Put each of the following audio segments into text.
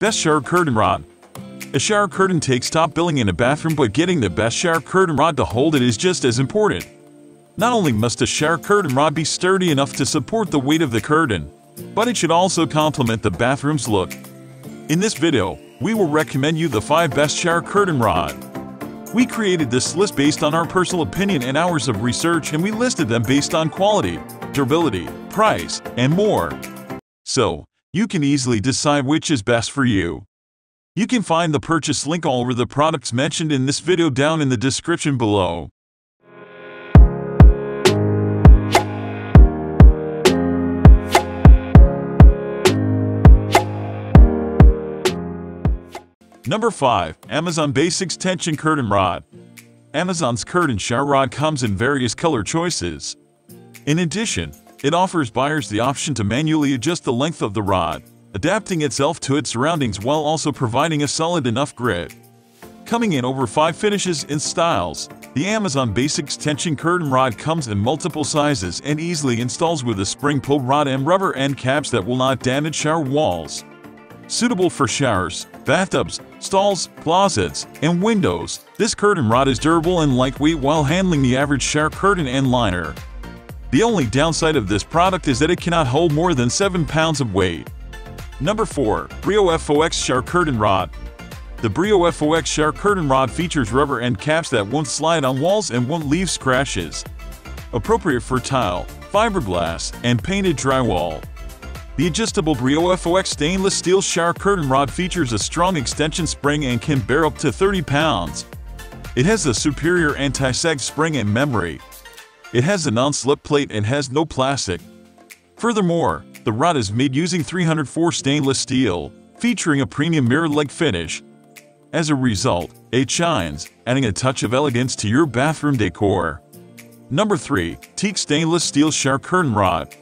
Best shower curtain rod. A shower curtain takes top billing in a bathroom, but getting the best shower curtain rod to hold it is just as important. Not only must a shower curtain rod be sturdy enough to support the weight of the curtain, but it should also complement the bathroom's look. In this video, we will recommend you the 5 best shower curtain rod. We created this list based on our personal opinion and hours of research and we listed them based on quality, durability, price, and more. So, you can easily decide which is best for you. You can find the purchase link all over the products mentioned in this video down in the description below. Number 5. Amazon Basics Tension Curtain Rod Amazon's curtain shower rod comes in various color choices. In addition, it offers buyers the option to manually adjust the length of the rod, adapting itself to its surroundings while also providing a solid enough grip. Coming in over 5 finishes and styles, the Amazon Basics Tension Curtain Rod comes in multiple sizes and easily installs with a spring pull rod and rubber end caps that will not damage shower walls. Suitable for showers, bathtubs, stalls, closets, and windows, this curtain rod is durable and lightweight while handling the average shower curtain and liner. The only downside of this product is that it cannot hold more than 7 pounds of weight. Number 4. BRIOFOX Shower Curtain Rod The BRIOFOX shower curtain rod features rubber end caps that won't slide on walls and won't leave scratches. Appropriate for tile, fiberglass, and painted drywall. The adjustable BRIOFOX stainless steel shower curtain rod features a strong extension spring and can bear up to 30 pounds. It has a superior anti-sag spring and memory, it has a non-slip plate and has no plastic. Furthermore, the rod is made using 304 stainless steel, featuring a premium mirror-like finish. As a result, it shines, adding a touch of elegance to your bathroom decor. Number 3. TEECK Stainless Steel Shower Curtain Rod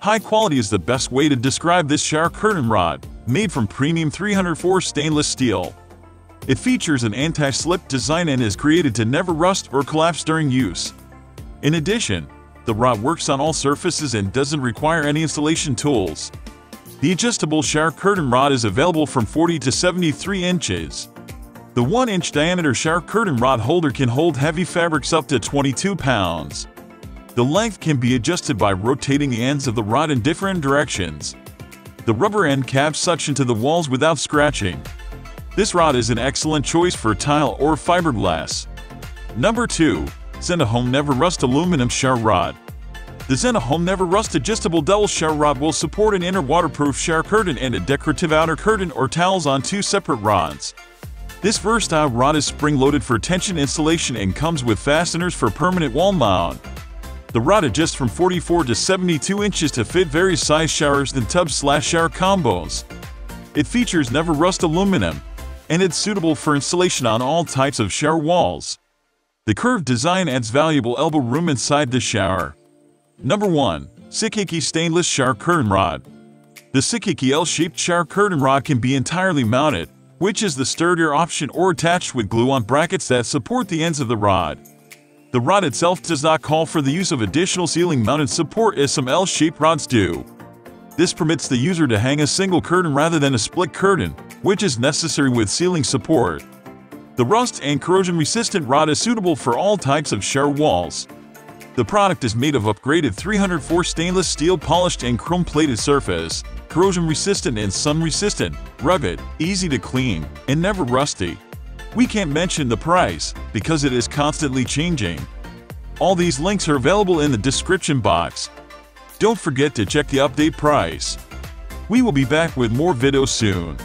High quality is the best way to describe this shower curtain rod, made from premium 304 stainless steel. It features an anti-slip design and is created to never rust or collapse during use. In addition, the rod works on all surfaces and doesn't require any installation tools. The adjustable shower curtain rod is available from 40 to 73 inches. The 1-inch diameter shower curtain rod holder can hold heavy fabrics up to 22 pounds. The length can be adjusted by rotating the ends of the rod in different directions. The rubber end caps suction to the walls without scratching. This rod is an excellent choice for tile or fiberglass. Number 2. Zenna Home Never Rust Aluminum Shower Rod. The Zenna Home Never Rust Adjustable Double Shower Rod will support an inner waterproof shower curtain and a decorative outer curtain or towels on two separate rods. This versatile rod is spring-loaded for tension installation and comes with fasteners for permanent wall mount. The rod adjusts from 44 to 72 inches to fit various size showers and tub slash shower combos. It features NeverRust aluminum, and it's suitable for installation on all types of shower walls. The curved design adds valuable elbow room inside the shower. Number 1. SIKAIQI Stainless Shower Curtain Rod The SIKAIQI L-shaped shower curtain rod can be entirely mounted, which is the sturdier option or attached with glue-on brackets that support the ends of the rod. The rod itself does not call for the use of additional ceiling-mounted support as some L-shaped rods do. This permits the user to hang a single curtain rather than a split curtain, which is necessary with ceiling support. The rust and corrosion-resistant rod is suitable for all types of shower walls. The product is made of upgraded 304 stainless steel polished and chrome-plated surface, corrosion-resistant and sun-resistant, rugged, easy to clean, and never rusty. We can't mention the price, because it is constantly changing. All these links are available in the description box. Don't forget to check the update price. We will be back with more videos soon.